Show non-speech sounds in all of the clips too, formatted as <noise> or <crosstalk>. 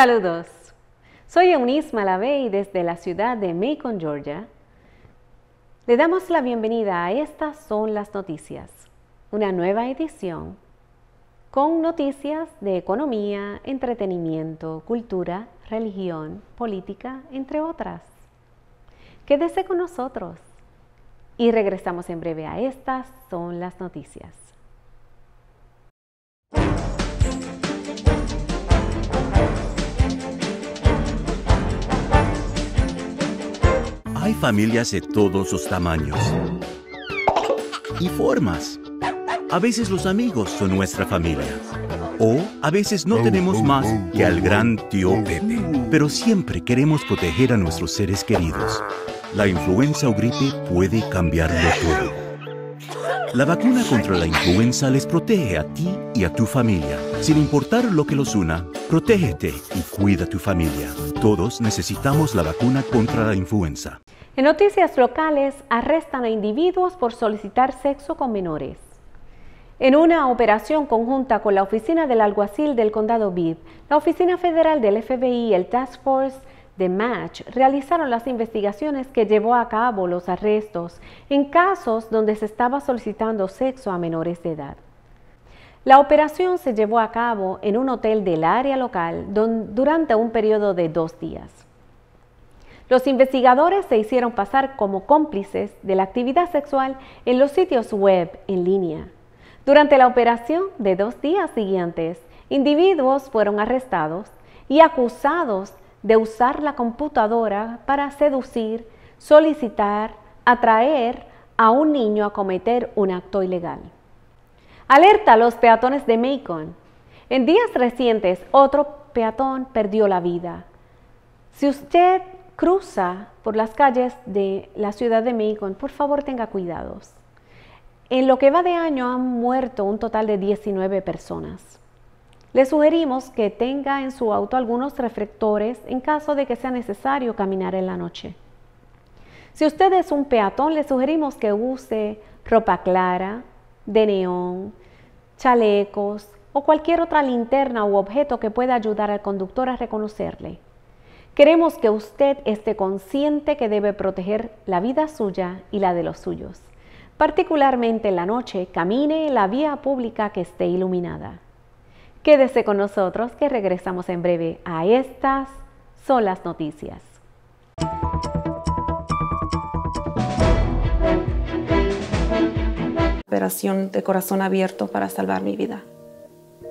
Saludos. Soy Eunice Malavey desde la ciudad de Macon, Georgia. Le damos la bienvenida a Estas son las noticias, una nueva edición con noticias de economía, entretenimiento, cultura, religión, política, entre otras. Quédese con nosotros y regresamos en breve a Estas son las noticias. Familias de todos los tamaños y formas. A veces los amigos son nuestra familia. O a veces no tenemos más que al gran tío Pepe. Pero siempre queremos proteger a nuestros seres queridos. La influenza o gripe puede cambiarlo todo. La vacuna contra la influenza les protege a ti y a tu familia. Sin importar lo que los una, protégete y cuida a tu familia. Todos necesitamos la vacuna contra la influenza. En noticias locales, arrestan a individuos por solicitar sexo con menores. En una operación conjunta con la Oficina del Alguacil del Condado Bibb, la Oficina Federal del FBI y el Task Force de Match realizaron las investigaciones que llevó a cabo los arrestos en casos donde se estaba solicitando sexo a menores de edad. La operación se llevó a cabo en un hotel del área local durante un periodo de dos días. Los investigadores se hicieron pasar como cómplices de la actividad sexual en los sitios web en línea durante la operación de dos días siguientes, individuos fueron arrestados y acusados de usar la computadora para seducir, solicitar, atraer a un niño a cometer un acto ilegal. Alerta a los peatones de Macon. En días recientes, otro peatón perdió la vida. Si usted cruza por las calles de la ciudad de Macon, por favor tenga cuidados. En lo que va de año han muerto un total de 19 personas. Le sugerimos que tenga en su auto algunos reflectores en caso de que sea necesario caminar en la noche. Si usted es un peatón, le sugerimos que use ropa clara, de neón, chalecos o cualquier otra linterna u objeto que pueda ayudar al conductor a reconocerle. Queremos que usted esté consciente que debe proteger la vida suya y la de los suyos particularmente en la noche, camine en la vía pública que esté iluminada. Quédese con nosotros que regresamos en breve a estas son las noticias. Operación de corazón abierto para salvar mi vida.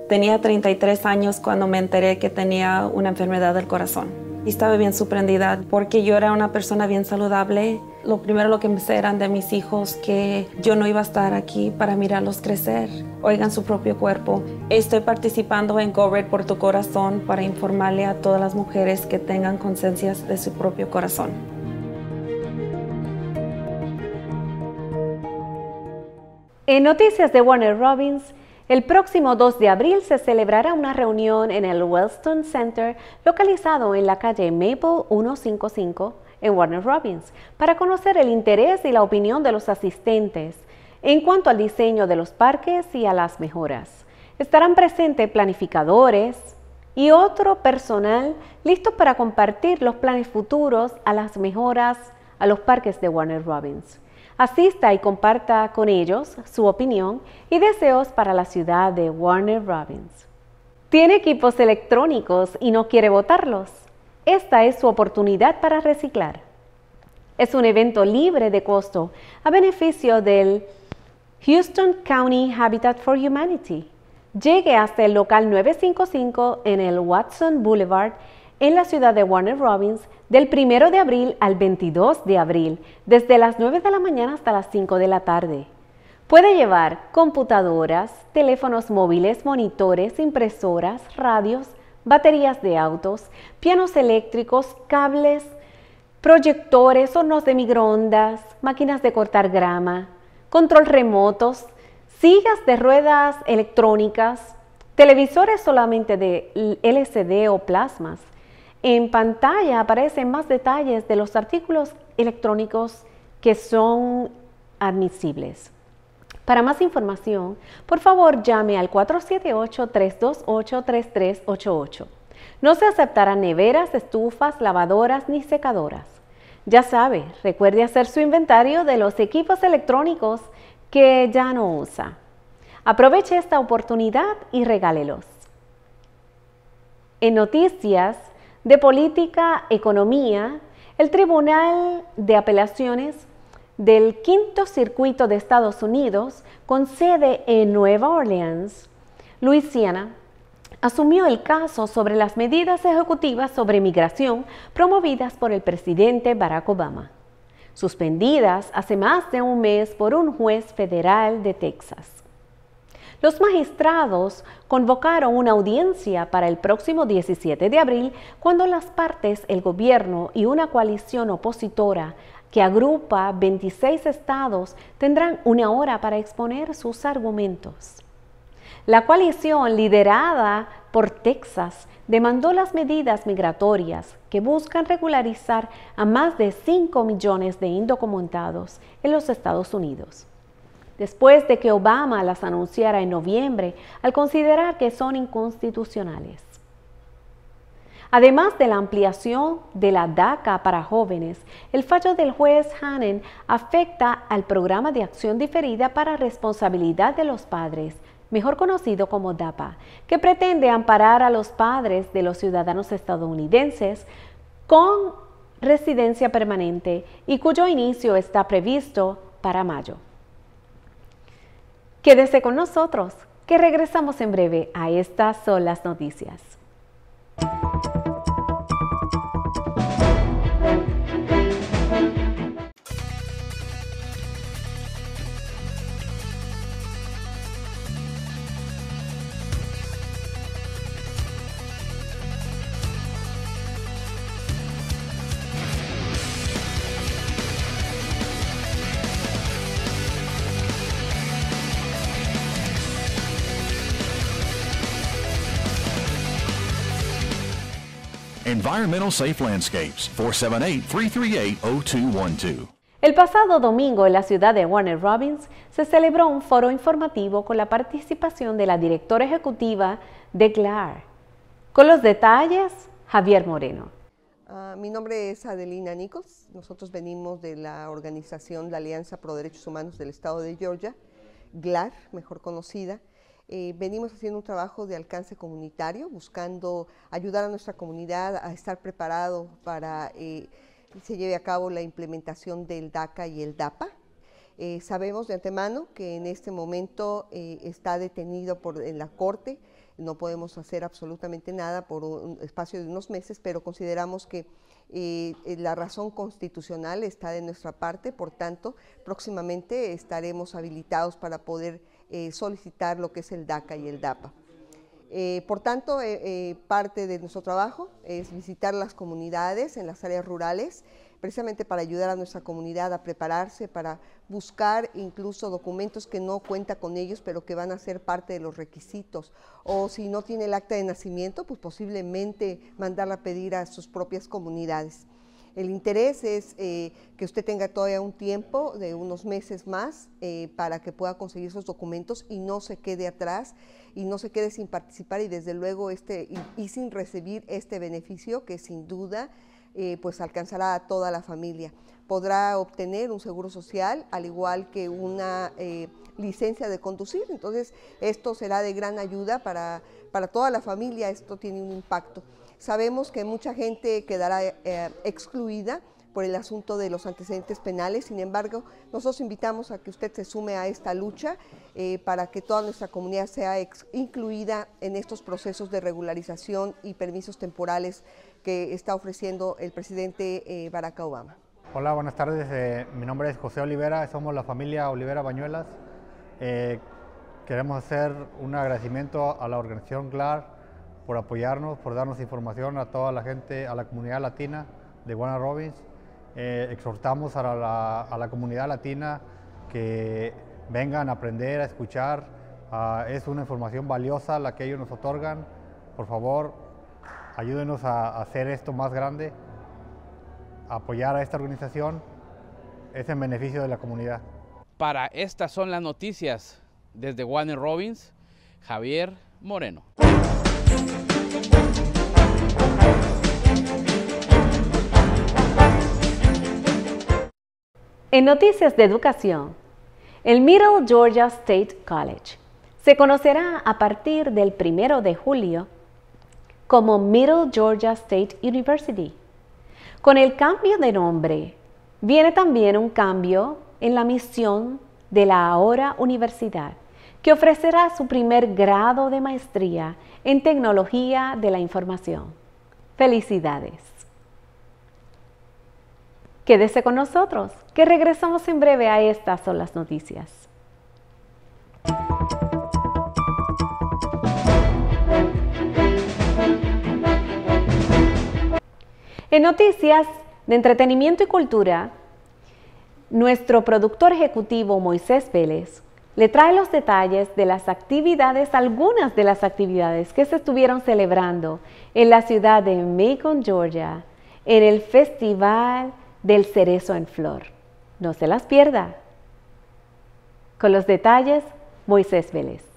Tenía 33 años cuando me enteré que tenía una enfermedad del corazón estaba bien sorprendida porque yo era una persona bien saludable. Lo primero lo que me eran de mis hijos que yo no iba a estar aquí para mirarlos crecer. Oigan su propio cuerpo. Estoy participando en Go por tu corazón para informarle a todas las mujeres que tengan conciencias de su propio corazón. En noticias de Warner Robbins, el próximo 2 de abril se celebrará una reunión en el Wellstone Center, localizado en la calle Maple 155 en Warner Robins, para conocer el interés y la opinión de los asistentes en cuanto al diseño de los parques y a las mejoras. Estarán presentes planificadores y otro personal listo para compartir los planes futuros a las mejoras a los parques de Warner Robins. Asista y comparta con ellos su opinión y deseos para la ciudad de Warner Robins. ¿Tiene equipos electrónicos y no quiere botarlos? Esta es su oportunidad para reciclar. Es un evento libre de costo a beneficio del Houston County Habitat for Humanity. Llegue hasta el local 955 en el Watson Boulevard en la ciudad de Warner Robins del 1 de abril al 22 de abril, desde las 9 de la mañana hasta las 5 de la tarde. Puede llevar computadoras, teléfonos móviles, monitores, impresoras, radios, baterías de autos, pianos eléctricos, cables, proyectores, hornos de microondas, máquinas de cortar grama, control remotos, sillas de ruedas electrónicas, televisores solamente de LCD o plasmas, en pantalla aparecen más detalles de los artículos electrónicos que son admisibles. Para más información, por favor llame al 478-328-3388. No se aceptarán neveras, estufas, lavadoras ni secadoras. Ya sabe, recuerde hacer su inventario de los equipos electrónicos que ya no usa. Aproveche esta oportunidad y regálelos. En noticias de política, economía, el Tribunal de Apelaciones del Quinto Circuito de Estados Unidos, con sede en Nueva Orleans, Luisiana, asumió el caso sobre las medidas ejecutivas sobre migración promovidas por el presidente Barack Obama, suspendidas hace más de un mes por un juez federal de Texas. Los magistrados convocaron una audiencia para el próximo 17 de abril cuando las partes, el gobierno y una coalición opositora que agrupa 26 estados tendrán una hora para exponer sus argumentos. La coalición liderada por Texas demandó las medidas migratorias que buscan regularizar a más de 5 millones de indocumentados en los Estados Unidos después de que Obama las anunciara en noviembre al considerar que son inconstitucionales. Además de la ampliación de la DACA para jóvenes, el fallo del juez Hannon afecta al programa de acción diferida para responsabilidad de los padres, mejor conocido como DAPA, que pretende amparar a los padres de los ciudadanos estadounidenses con residencia permanente y cuyo inicio está previsto para mayo. Quédese con nosotros, que regresamos en breve a estas son las noticias. Environmental Safe Landscapes, 478-338-0212. El pasado domingo en la ciudad de Warner Robins se celebró un foro informativo con la participación de la directora ejecutiva de GLAR. Con los detalles, Javier Moreno. Uh, mi nombre es Adelina Nichols. Nosotros venimos de la organización La Alianza Pro Derechos Humanos del Estado de Georgia, GLAR, mejor conocida, eh, venimos haciendo un trabajo de alcance comunitario, buscando ayudar a nuestra comunidad a estar preparado para que eh, se lleve a cabo la implementación del DACA y el DAPA. Eh, sabemos de antemano que en este momento está detenido por, en la Corte, no podemos hacer absolutamente nada por un espacio de unos meses, pero consideramos que la razón constitucional está de nuestra parte, por tanto, próximamente estaremos habilitados para poder eh, solicitar lo que es el DACA y el DAPA. Eh, por tanto, eh, parte de nuestro trabajo es visitar las comunidades en las áreas rurales, precisamente para ayudar a nuestra comunidad a prepararse, para buscar incluso documentos que no cuenta con ellos, pero que van a ser parte de los requisitos. O si no tiene el acta de nacimiento, pues posiblemente mandarla a pedir a sus propias comunidades. El interés es eh, que usted tenga todavía un tiempo de unos meses más eh, para que pueda conseguir esos documentos y no se quede atrás y no se quede sin participar y desde luego este y, sin recibir este beneficio que sin duda eh, pues alcanzará a toda la familia. Podrá obtener un seguro social al igual que una licencia de conducir, entonces esto será de gran ayuda para, para toda la familia, esto tiene un impacto. Sabemos que mucha gente quedará eh, excluida por el asunto de los antecedentes penales. Sin embargo, nosotros invitamos a que usted se sume a esta lucha eh, para que toda nuestra comunidad sea incluida en estos procesos de regularización y permisos temporales que está ofreciendo el presidente eh, Barack Obama. Hola, buenas tardes. mi nombre es José Olivera, somos la familia Olivera Bañuelas. queremos hacer un agradecimiento a la organización GLAR por apoyarnos, por darnos información a toda la gente, a la comunidad latina de Warner Robins. Eh, exhortamos a la, comunidad latina que vengan a aprender, a escuchar. Ah, es una información valiosa la que ellos nos otorgan. Por favor, ayúdenos a, hacer esto más grande, apoyar a esta organización. Es en beneficio de la comunidad. Para estas son las noticias desde Warner Robins, Javier Moreno. En noticias de educación, el Middle Georgia State College se conocerá a partir del 1 de julio como Middle Georgia State University. Con el cambio de nombre, viene también un cambio en la misión de la ahora universidad, que ofrecerá su primer grado de maestría en tecnología de la información. Felicidades. Quédese con nosotros, que regresamos en breve a estas son las noticias. En noticias de entretenimiento y cultura, nuestro productor ejecutivo Moisés Vélez le trae los detalles de las actividades, algunas de las actividades que se estuvieron celebrando en la ciudad de Macon, Georgia, en el Festival del Cerezo en Flor. No se las pierda. Con los detalles, Moisés Vélez.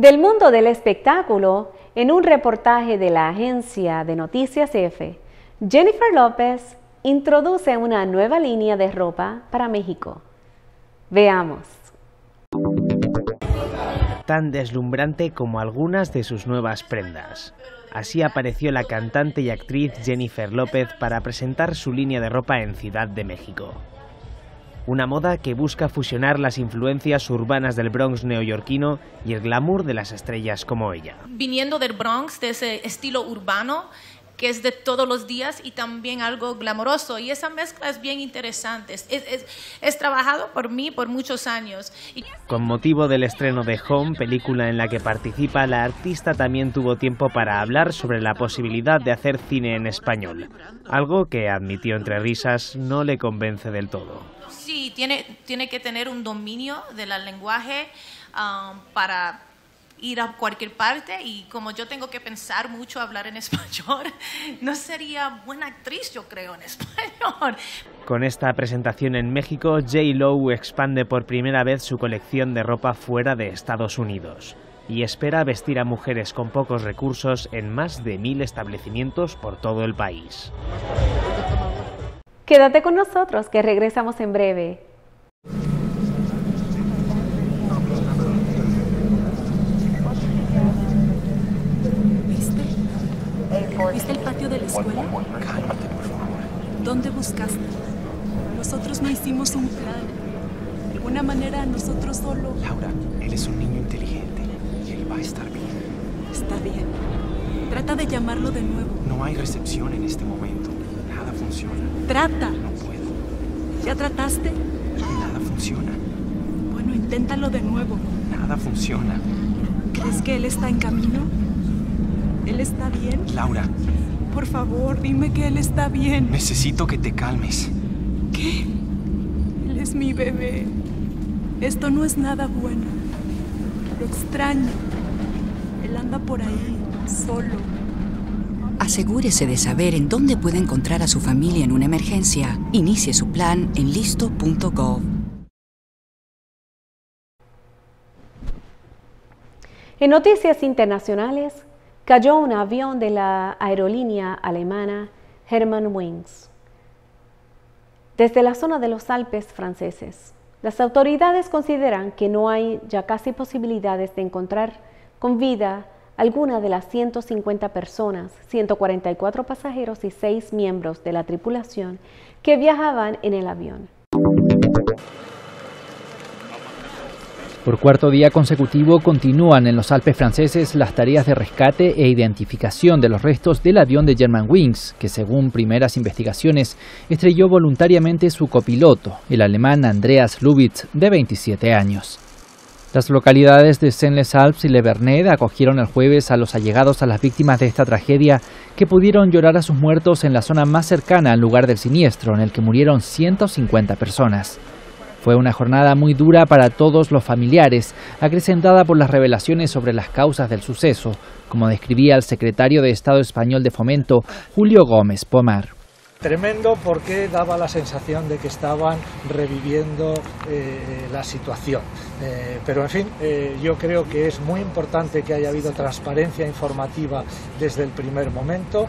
Del mundo del espectáculo, en un reportaje de la agencia de noticias F, Jennifer López introduce una nueva línea de ropa para México. Veamos. Tan deslumbrante como algunas de sus nuevas prendas. Así apareció la cantante y actriz Jennifer López para presentar su línea de ropa en Ciudad de México. Una moda que busca fusionar las influencias urbanas del Bronx neoyorquino y el glamour de las estrellas como ella. Viniendo del Bronx, de ese estilo urbano, que es de todos los días y también algo glamoroso. Y esa mezcla es bien interesante. Es, trabajado por mí por muchos años. Con motivo del estreno de Home, película en la que participa, la artista también tuvo tiempo para hablar sobre la posibilidad de hacer cine en español, algo que admitió entre risas no le convence del todo. Sí, tiene, tiene que tener un dominio del lenguaje um, para ir a cualquier parte y como yo tengo que pensar mucho hablar en <laughs> español, no sería buena actriz, yo creo, en español. Con esta presentación en México, J. Lowe expande por primera vez su colección de ropa fuera de Estados Unidos y espera vestir a mujeres con pocos recursos en más de mil establecimientos por todo el país. Quédate con nosotros que regresamos en breve. ¿Viste el patio de la escuela? Cálmate, por favor. ¿Dónde buscaste? Nosotros no hicimos un plan. De alguna manera nosotros solo... Laura, él es un niño inteligente y él va a estar bien. Está bien. Trata de llamarlo de nuevo. No hay recepción en este momento. Nada funciona. Trata. No puedo. ¿Ya trataste? Nada funciona. Bueno, inténtalo de nuevo. Nada funciona. ¿Crees que él está en camino? ¿Él está bien? Laura. Por favor, dime que él está bien. Necesito que te calmes. ¿Qué? Él es mi bebé. Esto no es nada bueno. Lo extraño. Él anda por ahí, solo. Asegúrese de saber en dónde puede encontrar a su familia en una emergencia. Inicie su plan en listo.gov. En noticias internacionales, cayó un avión de la aerolínea alemana Hermann Wings desde la zona de los Alpes franceses. Las autoridades consideran que no hay ya casi posibilidades de encontrar con vida alguna de las 150 personas, 144 pasajeros y 6 miembros de la tripulación que viajaban en el avión. Por cuarto día consecutivo continúan en los Alpes franceses las tareas de rescate e identificación de los restos del avión de Germanwings, que según primeras investigaciones estrelló voluntariamente su copiloto, el alemán Andreas Lubitz, de 27 años. Las localidades de Saint-Les-Alpes y Le acogieron el jueves a los allegados a las víctimas de esta tragedia que pudieron llorar a sus muertos en la zona más cercana al lugar del siniestro, en el que murieron 150 personas. Fue una jornada muy dura para todos los familiares, acrecentada por las revelaciones sobre las causas del suceso, como describía el secretario de Estado español de Fomento, Julio Gómez Pomar. Tremendo porque daba la sensación de que estaban reviviendo eh, la situación. Eh, pero en fin, eh, yo creo que es muy importante que haya habido transparencia informativa desde el primer momento.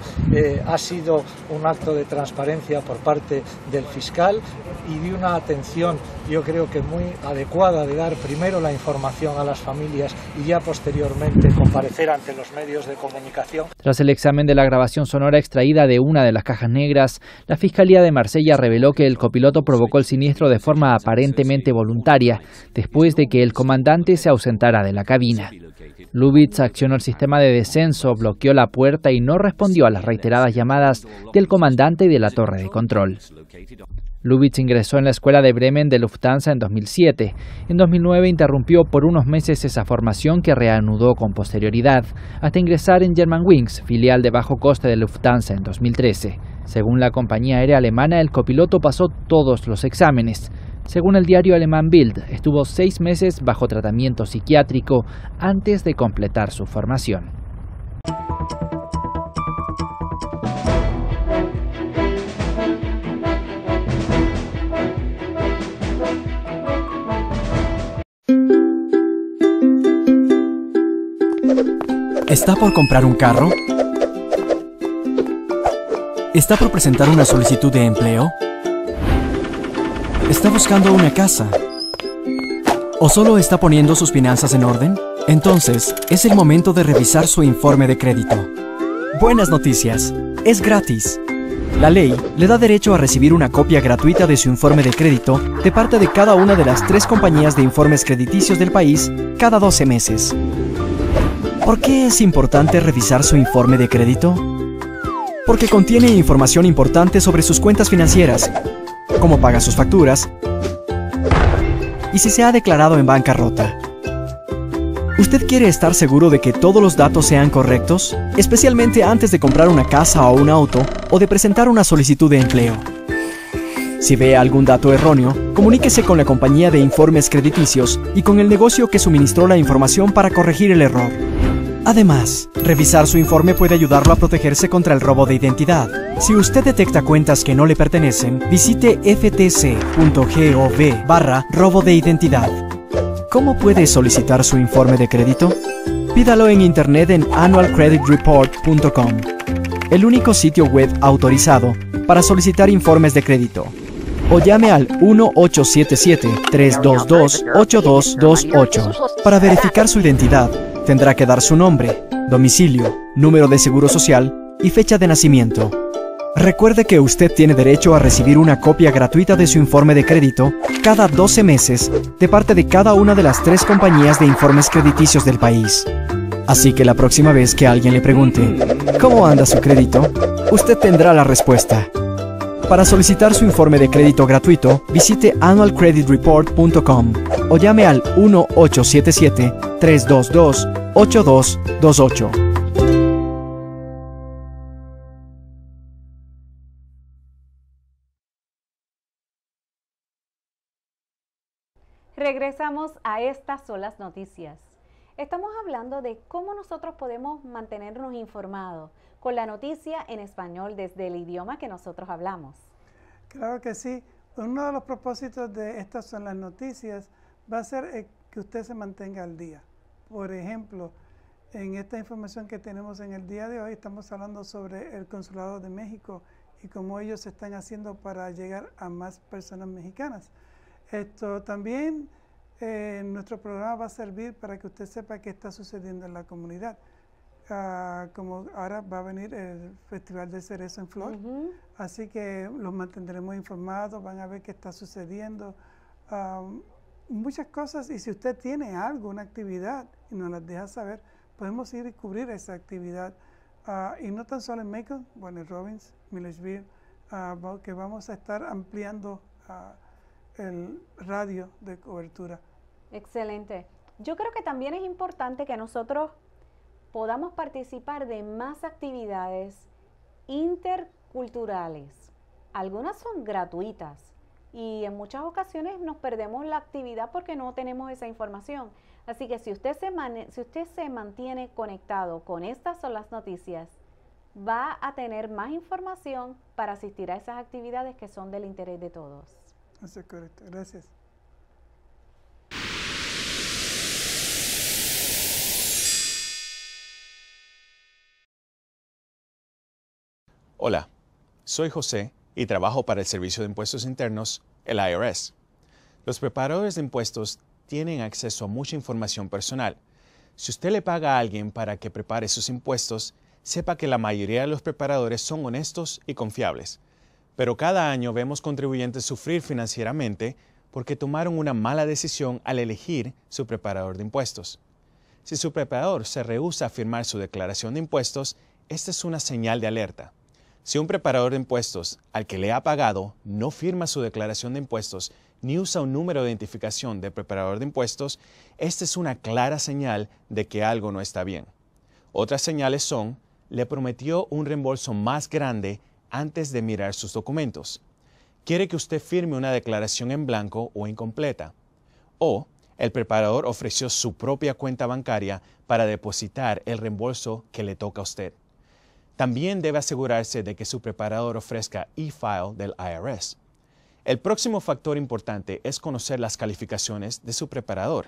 ha sido un acto de transparencia por parte del fiscal y de una atención, yo creo que muy adecuada, de dar primero la información a las familias y ya posteriormente comparecer ante los medios de comunicación. Tras el examen de la grabación sonora extraída de una de las cajas negras, la Fiscalía de Marsella reveló que el copiloto provocó el siniestro de forma aparentemente voluntaria, después de que el comandante se ausentara de la cabina. Lubitz accionó el sistema de descenso, bloqueó la puerta y no respondió a las reiteradas llamadas del comandante de la torre de control. Lubitz ingresó en la escuela de Bremen de Lufthansa en 2007. En 2009 interrumpió por unos meses esa formación que reanudó con posterioridad, hasta ingresar en Germanwings, filial de bajo coste de Lufthansa en 2013. Según la compañía aérea alemana, el copiloto pasó todos los exámenes. Según el diario alemán Bild, estuvo seis meses bajo tratamiento psiquiátrico antes de completar su formación. ¿Está por comprar un carro? ¿Está por presentar una solicitud de empleo? ¿Está buscando una casa? ¿O solo está poniendo sus finanzas en orden? Entonces, es el momento de revisar su informe de crédito. Buenas noticias. Es gratis. La ley le da derecho a recibir una copia gratuita de su informe de crédito de parte de cada una de las tres compañías de informes crediticios del país cada 12 meses. ¿Por qué es importante revisar su informe de crédito? Porque contiene información importante sobre sus cuentas financieras, cómo paga sus facturas y si se ha declarado en bancarrota. ¿Usted quiere estar seguro de que todos los datos sean correctos? Especialmente antes de comprar una casa o un auto o de presentar una solicitud de empleo. Si ve algún dato erróneo, comuníquese con la compañía de informes crediticios y con el negocio que suministró la información para corregir el error. Además, revisar su informe puede ayudarlo a protegerse contra el robo de identidad. Si usted detecta cuentas que no le pertenecen, visite ftc.gov barra robo de identidad. ¿Cómo puede solicitar su informe de crédito? Pídalo en internet en annualcreditreport.com, el único sitio web autorizado para solicitar informes de crédito. O llame al 1877-322-8228 para verificar su identidad tendrá que dar su nombre, domicilio, número de seguro social y fecha de nacimiento. Recuerde que usted tiene derecho a recibir una copia gratuita de su informe de crédito cada 12 meses de parte de cada una de las tres compañías de informes crediticios del país. Así que la próxima vez que alguien le pregunte, ¿cómo anda su crédito? Usted tendrá la respuesta. Para solicitar su informe de crédito gratuito, visite annualcreditreport.com o llame al 1877-322-8228. Regresamos a estas solas noticias. Estamos hablando de cómo nosotros podemos mantenernos informados con la noticia en español desde el idioma que nosotros hablamos. Claro que sí. Uno de los propósitos de estas son las noticias va a ser eh, que usted se mantenga al día. Por ejemplo, en esta información que tenemos en el día de hoy estamos hablando sobre el Consulado de México y cómo ellos están haciendo para llegar a más personas mexicanas. Esto también eh, nuestro programa va a servir para que usted sepa qué está sucediendo en la comunidad. Ah, como ahora va a venir el Festival de Cerezo en Flor, así que los mantendremos informados, van a ver qué está sucediendo, muchas cosas, y si usted tiene algo, una actividad, y nos las deja saber, podemos ir y cubrir esa actividad, ah, y no tan solo en Macon, bueno, en Robbins, Millersville, que vamos a estar ampliando el radio de cobertura. Excelente. Yo creo que también es importante que nosotros podamos participar de más actividades interculturales. Algunas son gratuitas y en muchas ocasiones nos perdemos la actividad porque no tenemos esa información. Así que si usted se, si usted se mantiene conectado con estas son las noticias, va a tener más información para asistir a esas actividades que son del interés de todos. Eso es correcto. Gracias. Hola, soy José y trabajo para el Servicio de Impuestos Internos, el IRS. Los preparadores de impuestos tienen acceso a mucha información personal. Si usted le paga a alguien para que prepare sus impuestos, sepa que la mayoría de los preparadores son honestos y confiables. Pero cada año vemos contribuyentes sufrir financieramente porque tomaron una mala decisión al elegir su preparador de impuestos. Si su preparador se rehúsa a firmar su declaración de impuestos, esta es una señal de alerta. Si un preparador de impuestos al que le ha pagado no firma su declaración de impuestos ni usa un número de identificación de preparador de impuestos, esta es una clara señal de que algo no está bien. Otras señales son, le prometió un reembolso más grande antes de mirar sus documentos. Quiere que usted firme una declaración en blanco o incompleta. O el preparador ofreció su propia cuenta bancaria para depositar el reembolso que le toca a usted. También debe asegurarse de que su preparador ofrezca e-file del IRS. El próximo factor importante es conocer las calificaciones de su preparador.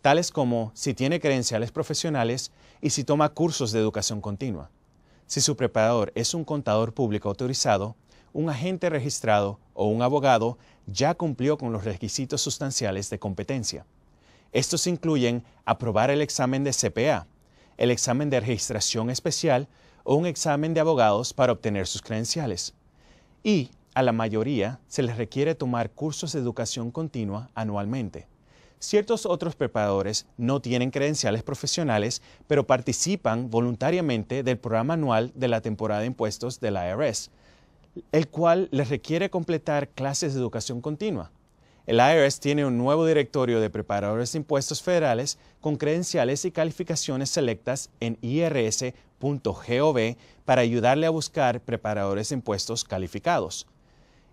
tales como si tiene credenciales profesionales y si toma cursos de educación continua. Si su preparador es un contador público autorizado, un agente registrado o un abogado, ya cumplió con los requisitos sustanciales de competencia. Estos incluyen aprobar el examen de CPA, el examen de registración especial o un examen de abogados para obtener sus credenciales. Y a la mayoría se les requiere tomar cursos de educación continua anualmente. Ciertos otros preparadores no tienen credenciales profesionales, pero participan voluntariamente del programa anual de la temporada de impuestos del IRS, el cual les requiere completar clases de educación continua. El IRS tiene un nuevo directorio de preparadores de impuestos federales con credenciales y calificaciones selectas en para ayudarle a buscar preparadores de impuestos calificados.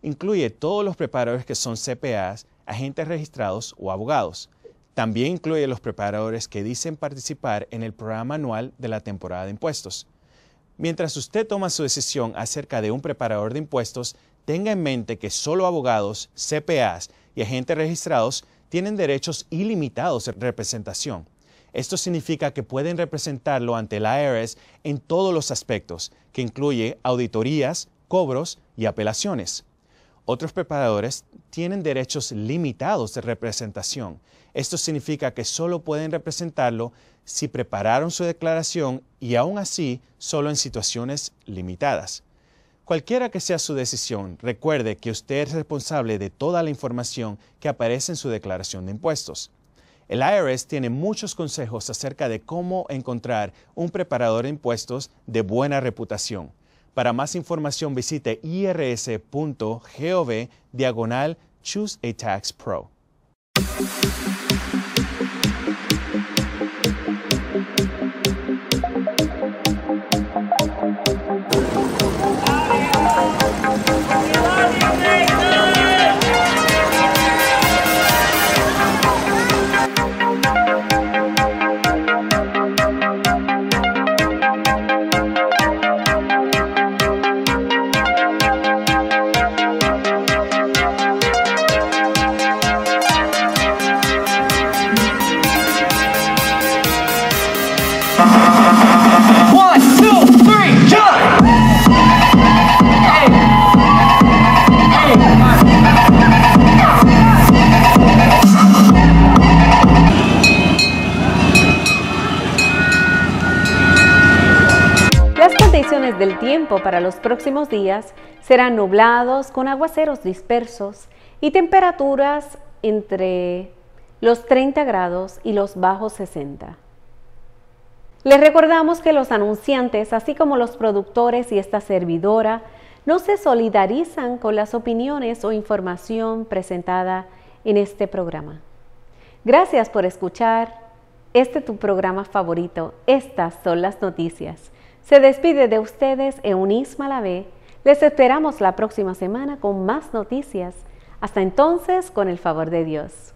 Incluye todos los preparadores que son CPAs, agentes registrados o abogados. También incluye los preparadores que dicen participar en el programa anual de la temporada de impuestos. Mientras usted toma su decisión acerca de un preparador de impuestos, tenga en mente que solo abogados, CPAs y agentes registrados tienen derechos ilimitados de representación. Esto significa que pueden representarlo ante el IRS en todos los aspectos, que incluye auditorías, cobros y apelaciones. Otros preparadores tienen derechos limitados de representación. Esto significa que solo pueden representarlo si prepararon su declaración y aún así solo en situaciones limitadas. Cualquiera que sea su decisión, recuerde que usted es responsable de toda la información que aparece en su declaración de impuestos. El IRS tiene muchos consejos acerca de cómo encontrar un preparador de impuestos de buena reputación. Para más información visite irs.gov diagonal Choose a Tax Pro. Del tiempo para los próximos días serán nublados con aguaceros dispersos y temperaturas entre los 30 grados y los bajos 60. Les recordamos que los anunciantes, así como los productores y esta servidora, no se solidarizan con las opiniones o información presentada en este programa. Gracias por escuchar este tu programa favorito. Estas son las noticias. Se despide de ustedes Eunice Malavé. Les esperamos la próxima semana con más noticias. Hasta entonces, con el favor de Dios.